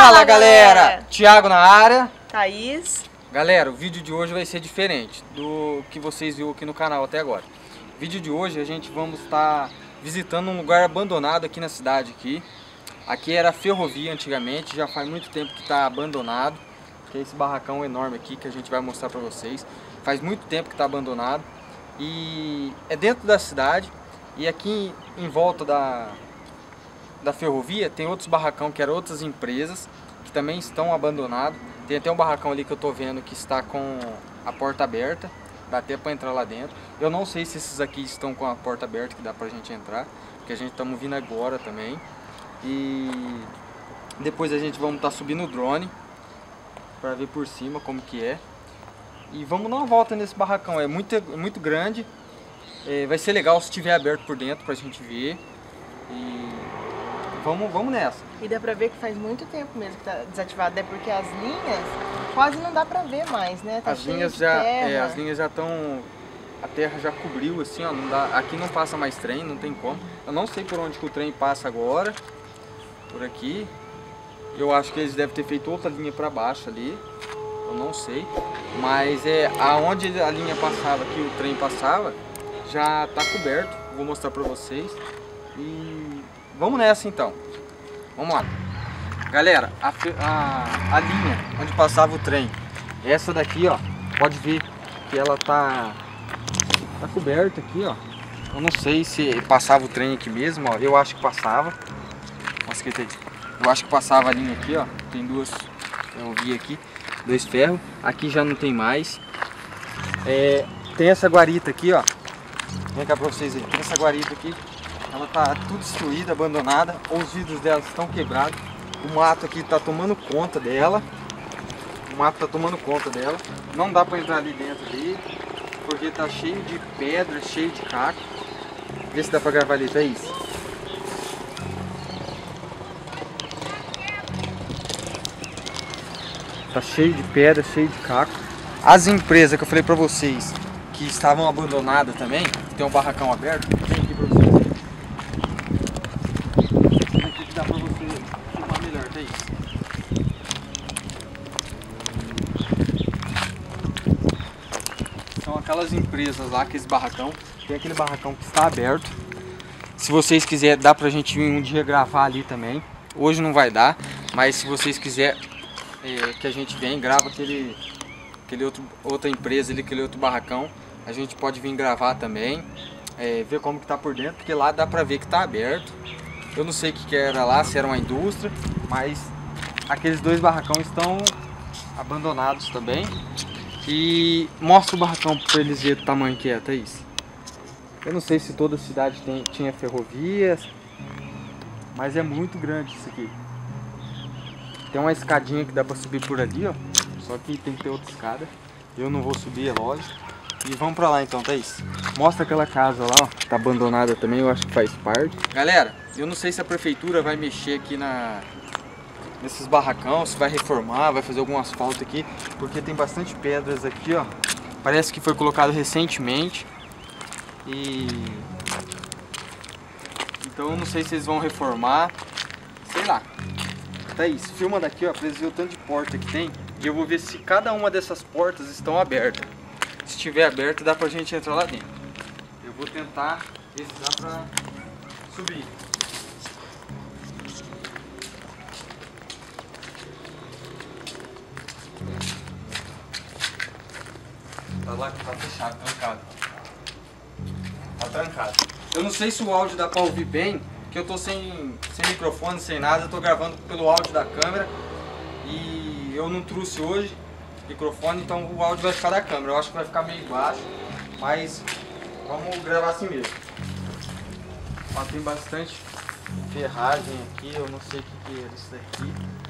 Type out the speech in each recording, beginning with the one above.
Fala galera! Thiago na área. Thaís. Galera, o vídeo de hoje vai ser diferente do que vocês viram aqui no canal até agora. No vídeo de hoje a gente vamos estar visitando um lugar abandonado aqui na cidade aqui. Aqui era ferrovia antigamente, já faz muito tempo que está abandonado. Que é esse barracão enorme aqui que a gente vai mostrar para vocês. Faz muito tempo que está abandonado. E é dentro da cidade. E aqui em volta da, da ferrovia tem outros barracão que eram outras empresas que também estão abandonados. Tem até um barracão ali que eu tô vendo que está com a porta aberta, dá até para entrar lá dentro. Eu não sei se esses aqui estão com a porta aberta que dá pra gente entrar, porque a gente estamos vindo agora também. E depois a gente vamos estar tá subindo o drone para ver por cima como que é. E vamos dar uma volta nesse barracão, é muito, é muito grande. É, vai ser legal se tiver aberto por dentro pra gente ver. E vamos, vamos nessa. E dá pra ver que faz muito tempo mesmo que tá desativado, é porque as linhas quase não dá pra ver mais, né? Tá as linhas já, é, as linhas já estão a terra já cobriu assim, ó, não dá, aqui não passa mais trem, não tem como. Eu não sei por onde que o trem passa agora. Por aqui. Eu acho que eles devem ter feito outra linha para baixo ali. Eu não sei. Mas é aonde a linha passava, que o trem passava, já está coberto. Vou mostrar para vocês. E vamos nessa então. Vamos lá. Galera, a, a, a, linha onde passava o trem, essa daqui, ó, pode ver que ela tá, tá coberta aqui, ó. Eu não sei se passava o trem aqui mesmo, ó. Eu acho que passava. Nossa, que Eu acho que passava a linha aqui, ó. Tem duas, eu vi aqui, dois ferros. Aqui já não tem mais. É, tem essa guarita aqui, ó. Vem cá pra vocês aí. Tem essa guarita aqui. Ela tá tudo destruída, abandonada. Os vidros dela estão quebrados. O mato aqui tá tomando conta dela. O mato tá tomando conta dela. Não dá pra entrar ali dentro ali. Porque tá cheio de pedra, cheio de caco. Vê se dá pra gravar ali, Thaís. Tá cheio de pedra, cheio de caco. As empresas que eu falei pra vocês que estavam abandonadas também, tem um barracão aberto, vem aqui pra vocês. Aqui que dá pra você filmar melhor, tá isso. São aquelas empresas lá, aqueles barracão. Tem aquele barracão que está aberto. Se vocês quiserem, dá pra gente um dia gravar ali também. Hoje não vai dar, mas se vocês quiserem é, que a gente vem, grava aquele, aquele outro, outra empresa ali, aquele outro barracão, a gente pode vir gravar também, é, ver como que tá por dentro, porque lá dá pra ver que tá aberto. Eu não sei o que, que era lá, se era uma indústria, mas aqueles dois barracão estão abandonados também. E mostra o barracão para eles verem o tamanho que é, Thaís. Eu não sei se toda cidade tem, tinha ferrovias, mas é muito grande isso aqui. Tem uma escadinha que dá pra subir por ali, ó. Só que tem que ter outra escada. Eu não vou subir, é lógico. E vamos pra lá então, Thaís. Mostra aquela casa lá, ó. Tá abandonada também, eu acho que faz parte. Galera, eu não sei se a prefeitura vai mexer aqui na... Nesses barracão, se vai reformar, vai fazer algum asfalto aqui. Porque tem bastante pedras aqui, ó. Parece que foi colocado recentemente. E... Então não sei se eles vão reformar. Sei lá. Thaís, filma daqui, ó, pra eles verem o tanto de porta que tem. E eu vou ver se cada uma dessas portas estão abertas. Se estiver aberta, dá pra gente entrar lá dentro. Eu vou tentar dá pra subir. Tá lá que tá fechado, trancado. Tá trancado. Eu não sei se o áudio dá pra ouvir bem, que eu tô sem, sem microfone, sem nada, eu tô gravando pelo áudio da câmera e eu não trouxe hoje microfone, então o áudio vai ficar da câmera. Eu acho que vai ficar meio baixo, mas vamos gravar assim mesmo. Ó, tem bastante ferragem aqui, eu não sei o que, que é isso daqui.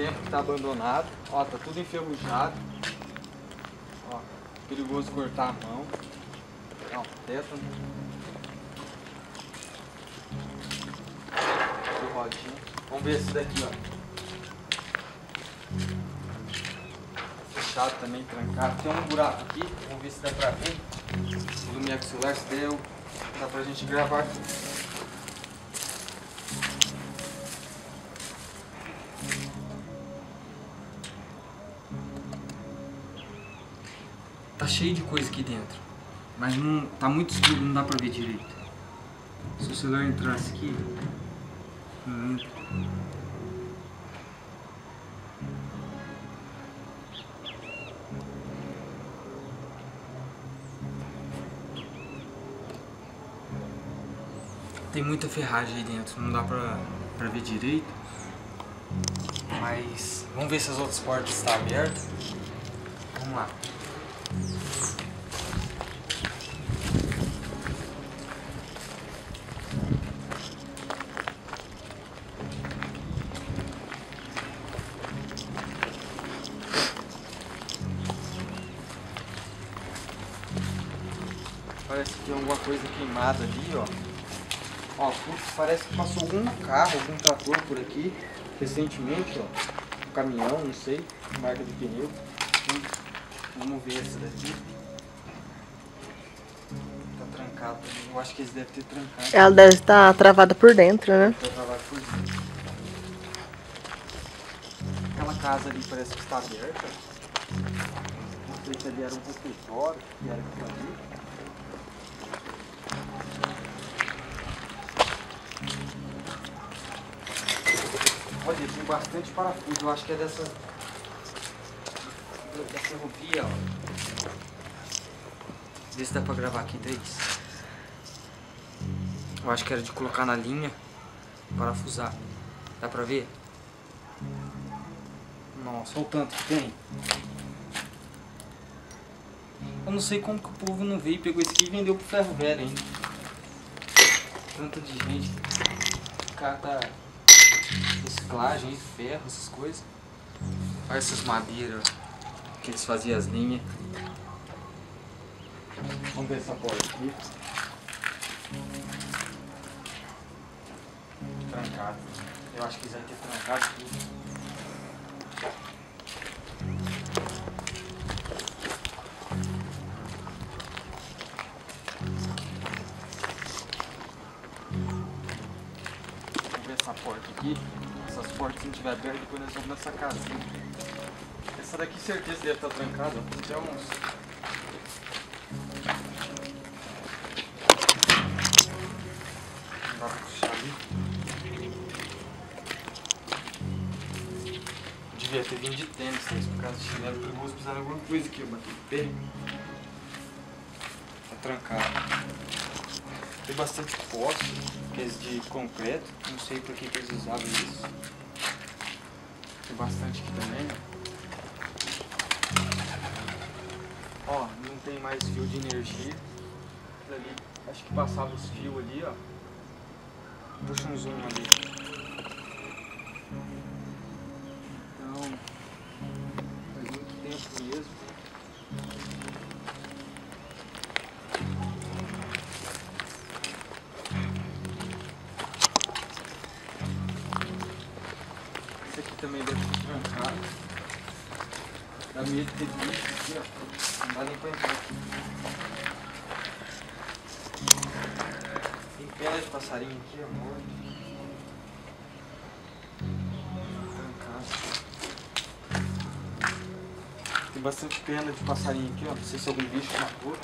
Tempo que tá abandonado. Ó, tá tudo enferrujado. Ó, perigoso cortar a mão. Ó, tétano. Vamos ver esse daqui, ó. Fechado também, trancado. Tem um buraco aqui, vamos ver se dá pra ver. Do meu celular, se deu, dá pra gente gravar aqui. Cheio de coisa aqui dentro. Mas não tá muito escuro, não dá pra ver direito. Se o celular entrasse aqui, não entra. Tem muita ferragem aí dentro, não dá pra, pra ver direito. Mas vamos ver se as outras portas estão abertas. Vamos lá. Queimada ali, ó. Ó, parece que passou algum carro, algum trator por aqui recentemente, ó. Um caminhão, não sei, marca de pneu. Vamos ver essa daqui. Tá trancado. Eu acho que eles devem ter trancado. Ela deve estar travada por dentro, né? Por dentro. Aquela casa ali parece que está aberta. Não sei se ali era um refeitório, que era aquilo ali. Olha, tem bastante parafuso. Eu acho que é dessa. da ferrovia, ó. Vê se dá pra gravar aqui, Thaís. Eu acho que era de colocar na linha, parafusar. Dá pra ver? Nossa, olha o tanto que tem. Eu não sei como que o povo não veio, pegou esse aqui e vendeu pro ferro velho ainda. Tanto de gente. Cata reciclagem, ferro, essas coisas. Olha essas madeiras que eles faziam as linhas. Vamos ver essa porta aqui. Trancado. Eu acho que eles vão ter trancado tudo. Essa porta aqui. Essas portas se não tiver abertas, depois nós vamos nessa casinha. Essa daqui certeza deve estar trancada. até uns. Devia ter vindo de tênis, tênis por causa de chinelo perigoso, precisar de alguma coisa aqui, eu bati o pé. Tá trancado. Tem bastante poste, aqueles de concreto, não sei por que, que eles usavam isso. Tem bastante aqui também. Ó, não tem mais fio de energia. Ali, acho que passava os fios ali, ó. Puxa um zoom ali. Passarinho aqui, ó. morto. Tem bastante pena de passarinho aqui, ó. Não sei se algum bicho matou.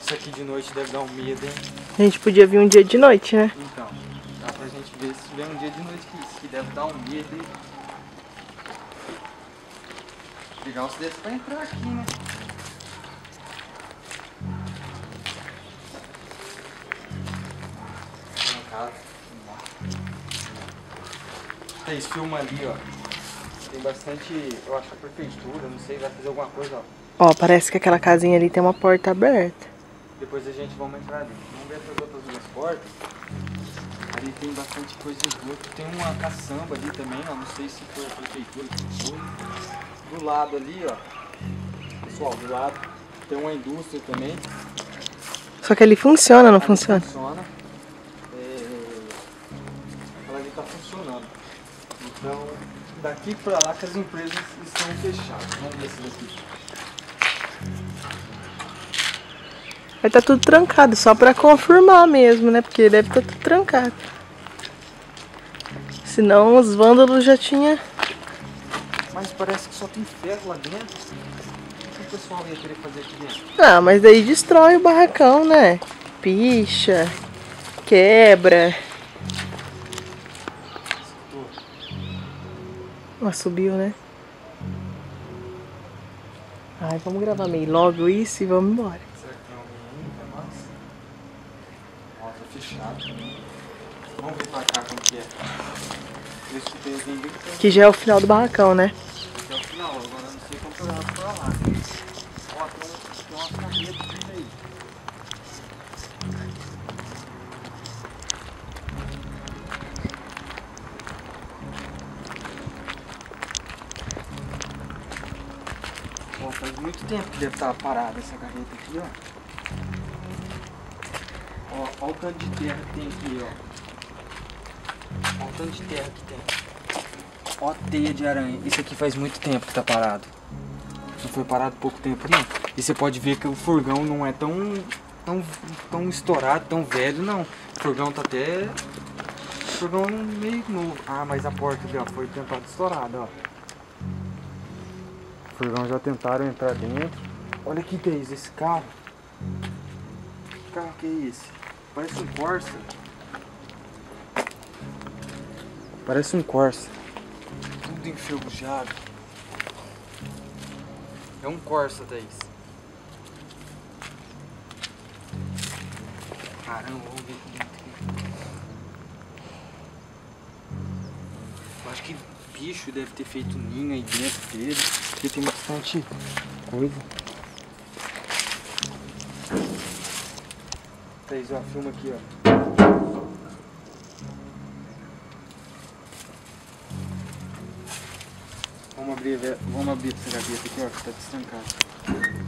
Isso aqui de noite deve dar um medo, hein? A gente podia vir um dia de noite, né? Então, dá pra gente ver se tiver um dia de noite que isso, que deve dar um medo aí. Legal se desse pra entrar aqui, né? Tem esse filme ali, ó. Tem bastante, eu acho que a prefeitura, não sei, vai fazer alguma coisa, ó. Ó, parece que aquela casinha ali tem uma porta aberta. Depois a gente vamos entrar ali. Vamos ver essas outras duas portas. Ali tem bastante coisa esgoto. Tem uma caçamba ali também, ó. Não sei se foi a prefeitura que foi. Do lado ali, ó. Pessoal, do lado tem uma indústria também. Só que ali funciona, não Ali funciona? Funciona. Então, daqui pra lá que as empresas estão fechadas. Vamos ver se daqui. Vai tá tudo trancado, só pra confirmar mesmo, né? Porque deve estar tudo trancado. Senão os vândalos já tinham. Mas parece que só tem ferro lá dentro. O que o pessoal ia querer fazer aqui dentro? Ah, mas daí destrói o barracão, né? Picha, quebra. Subiu, né? Ai, vamos gravar meio logo isso e vamos embora. Será que tem alguém aí? Tem mais? Ó, tá fechado. Vamos ver pra cá como que é. Gritando. Que já é o final do barracão, né? Muito tempo que deve estar parada essa carreta aqui, ó. Ó, ó o tanto de terra que tem aqui, ó. Ó o tanto de terra que tem. Ó teia de aranha. Isso aqui faz muito tempo que tá parado. Não foi parado pouco tempo não. E você pode ver que o furgão não é tão, tão, tão estourado, tão velho não. O furgão tá até... O furgão meio novo. Ah, mas a porta ali, ó, foi tentada estourada, ó. Furgão já tentaram entrar dentro. Olha que que é isso, esse carro. Que carro que é esse? Parece um Corsa. Parece um Corsa. Tudo enferrujado. É um Corsa, Thaís. Caramba, vamos ver aqui dentro. Eu acho que bicho deve ter feito ninho aí dentro dele. Porque tem bastante coisa. Thaís, ó, filma aqui, ó. Vamos abrir, vamos abrir essa gaveta aqui, ó, que tá destrancado.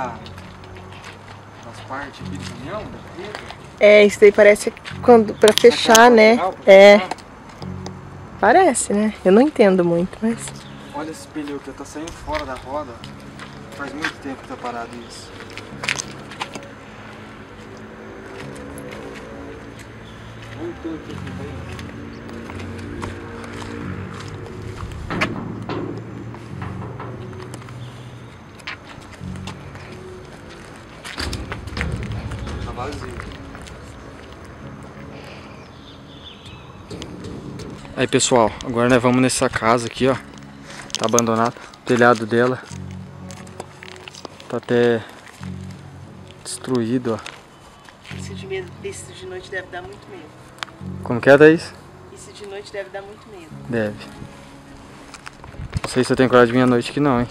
Da, das partes aqui do caminhão, da carreta? É, isso daí parece quando que era fechar, né? pra É, fechar? parece, né? Eu não entendo muito, mas. Olha esse pneu que tá saindo fora da roda. Faz muito tempo que tá parado isso. Voltou aqui, não tá Aí pessoal, agora nós vamos nessa casa aqui, ó. Tá abandonado. O telhado dela tá até destruído, ó. Isso de, medo, isso de noite deve dar muito medo. Como que é, Thaís? Isso de noite deve dar muito medo. Deve. Não sei se eu tenho coragem de vir à noite aqui não, hein.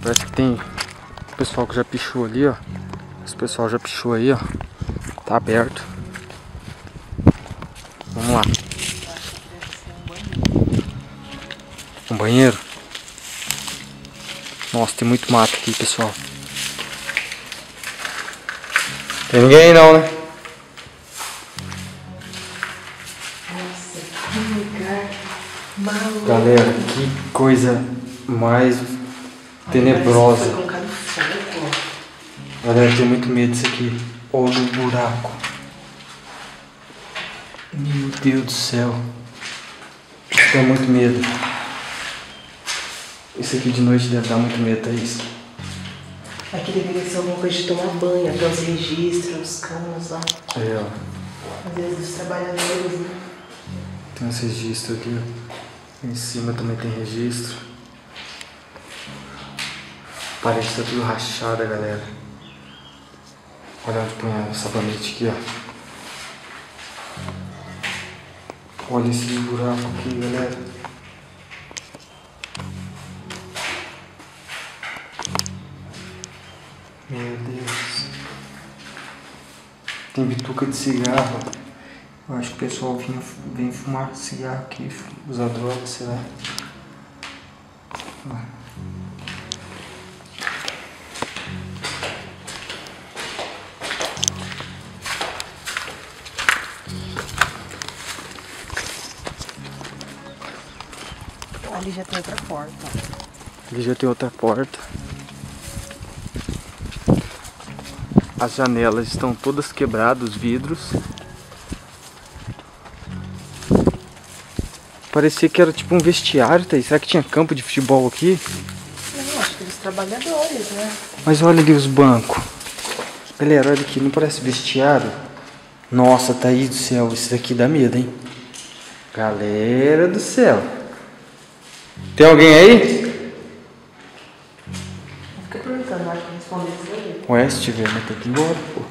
Parece que tem o pessoal que já pichou ali, ó. Esse pessoal já pichou aí, ó. Tá aberto. Vamos lá. Um banheiro. Nossa, tem muito mato aqui, pessoal. Tem ninguém aí não, né? Nossa, que lugar maluco. Galera, que coisa mais tenebrosa. Galera, eu tenho muito medo disso aqui. Olha o buraco. Meu Deus do céu. Tenho muito medo. Isso aqui de noite deve dar muito medo, Thaís. Aqui deveria ser alguma coisa de tomar banho, até os registros, os canos lá. Aí, ó. Às vezes os trabalhadores, né? Tem uns registros aqui, ó. Em cima também tem registro. A parede tá tudo rachada, galera. Olha onde põe a sabonete aqui, ó. Olha esse buraco aqui, galera. Meu Deus. Tem bituca de cigarro. Eu acho que o pessoal vem, vem fumar cigarro aqui, usar droga, sei lá. Ali já tem outra porta. Ali já tem outra porta. As janelas estão todas quebradas, os vidros. Parecia que era tipo um vestiário, tá? Será que tinha campo de futebol aqui? Não, acho que eles trabalhadores, né? Mas olha ali os bancos. Galera, olha aqui, não parece vestiário? Nossa, tá aí do céu, isso daqui dá medo, hein? Galera do céu. Tem alguém aí? Fica perguntando, vai responder isso aí. Ué, se tiver, mas tem que ir embora, pô.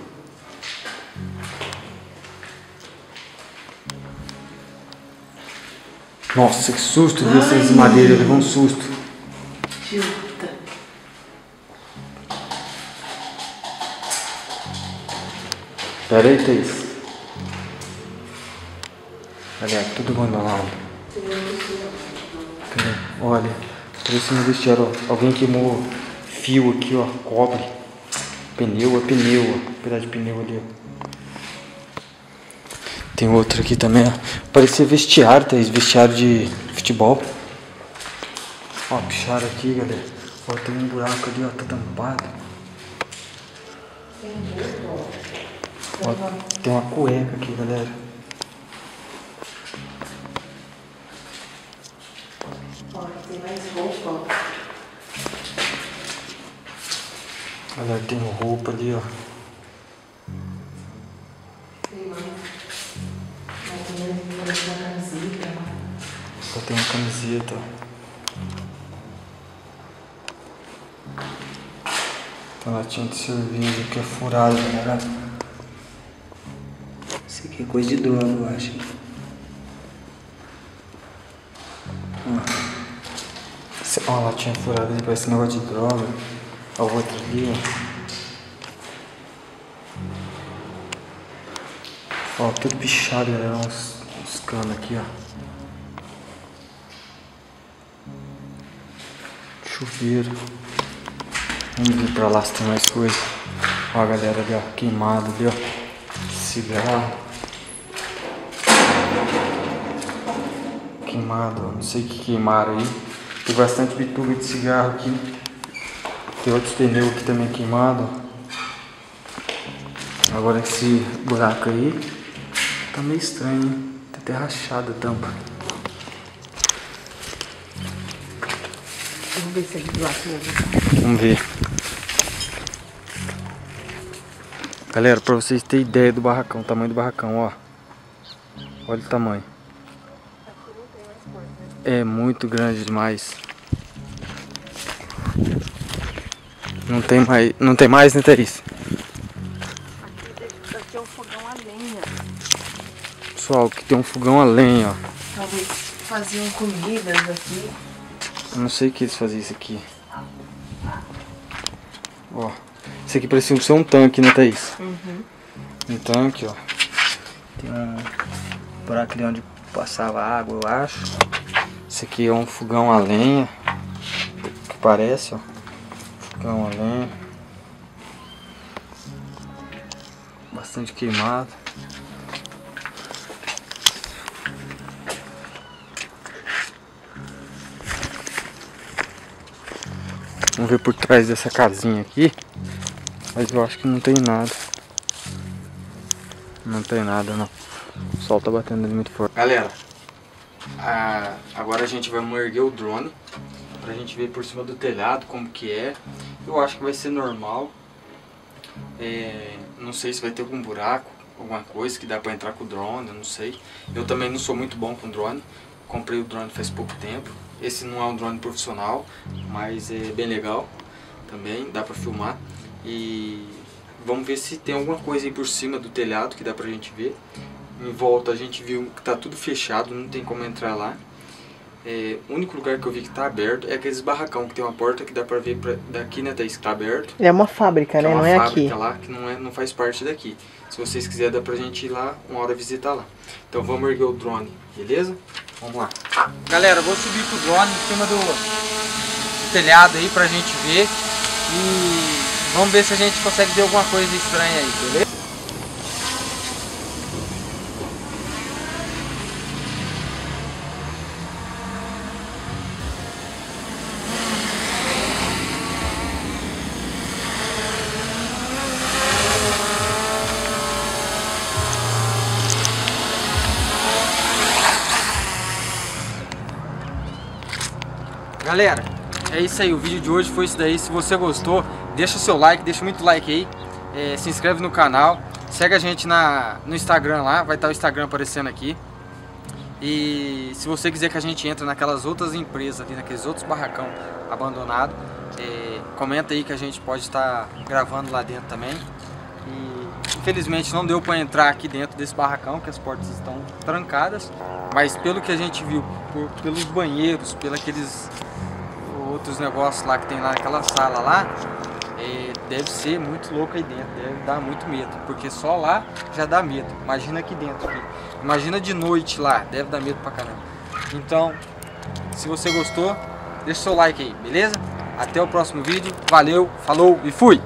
Nossa, que susto ver essas madeiras, levou um susto. Chuta. Pera aí, Thaís. Olha, tudo abandonado. Cadê? Olha, parece no vestiário, ó. Alguém queimou fio aqui, ó, cobre. Pneu, é pneu, ó. Pedaço de pneu ali, ó. Tem outro aqui também, ó. Parecia vestiário, Thaís, vestiário de futebol. Ó, picharam aqui, galera. Ó, tem um buraco ali, ó, tá tampado. Ó, tem uma cueca aqui, galera. Galera, tem roupa ali, ó. Uma camiseta. Só tem uma camiseta, ó. Tem uma latinha de cerveja que é furada, galera. Isso aqui é coisa de droga, eu acho. Ó. Essa- Ó, a latinha furada ali, parece negócio de droga. A outra ali, ó. Ó, tudo pichado, galera. Uns, uns canos aqui, ó. Chuveiro. Vamos ver pra lá se tem mais coisa. Ó a galera ali, ó, queimado ali, ó. Cigarro. Queimado, ó. Não sei o que queimaram aí. Tem bastante bituga de cigarro aqui. Tem outros pneus aqui também queimado. Agora esse buraco aí tá meio estranho, hein? Tá até rachada a tampa. Vamos ver se é de lá mesmo. Vamos ver. Galera, pra vocês terem ideia do barracão, o tamanho do barracão, ó. Olha o tamanho. É muito grande demais. Não tem mais, não tem mais, né, Thaís? Aqui é um fogão a lenha. Pessoal, aqui tem um fogão a lenha, ó. Talvez faziam comidas aqui. Eu não sei o que eles faziam isso aqui. Ó. Isso aqui parecia ser um tanque, né, Thaís? Uhum. Um tanque, ó. Tem um buraco ali onde passava água, eu acho. Esse aqui é um fogão a lenha. Que parece, ó. Fogão a lenha. Bastante queimado. Vamos ver por trás dessa casinha aqui. Mas eu acho que não tem nada. Não tem nada não. O sol tá batendo ali muito forte. Galera, a- agora a gente vai erguer o drone pra gente ver por cima do telhado como que é. Eu acho que vai ser normal. É, não sei se vai ter algum buraco, alguma coisa que dá pra entrar com o drone, eu não sei. Eu também não sou muito bom com drone. Comprei o drone faz pouco tempo. Esse não é um drone profissional, mas é bem legal também, dá pra filmar. E vamos ver se tem alguma coisa aí por cima do telhado que dá pra gente ver. Em volta a gente viu que tá tudo fechado, não tem como entrar lá. É, o único lugar que eu vi que tá aberto é aqueles barracão que tem uma porta que dá pra ver pra, daqui, né, Thaís, que tá aberto. É uma fábrica, Que né? é uma Não é aqui. fábrica lá que não, é, não faz parte daqui. Se vocês quiserem, dá pra gente ir lá uma hora visitar lá. Então vamos erguer o drone, beleza? Vamos lá. Galera, eu vou subir com o drone em cima do, do telhado aí pra gente ver. E vamos ver se a gente consegue ver alguma coisa estranha aí, beleza? Galera, é isso aí, o vídeo de hoje foi isso daí. Se você gostou, deixa o seu like, deixa muito like aí. É, se inscreve no canal. Segue a gente na, no Instagram lá, vai estar o Instagram aparecendo aqui. E se você quiser que a gente entre naquelas outras empresas ali, naqueles outros barracão abandonados, é, comenta aí que a gente pode estar gravando lá dentro também. E infelizmente não deu para entrar aqui dentro desse barracão, que as portas estão trancadas. Mas pelo que a gente viu, por, pelos banheiros, pelos aqueles outros negócios lá que tem lá naquela sala lá, é, deve ser muito louco aí dentro, deve dar muito medo, porque só lá já dá medo. Imagina aqui dentro, aqui. imagina de noite lá, deve dar medo pra caramba. Então, se você gostou, deixa seu like aí, beleza? Até o próximo vídeo, valeu, falou e fui!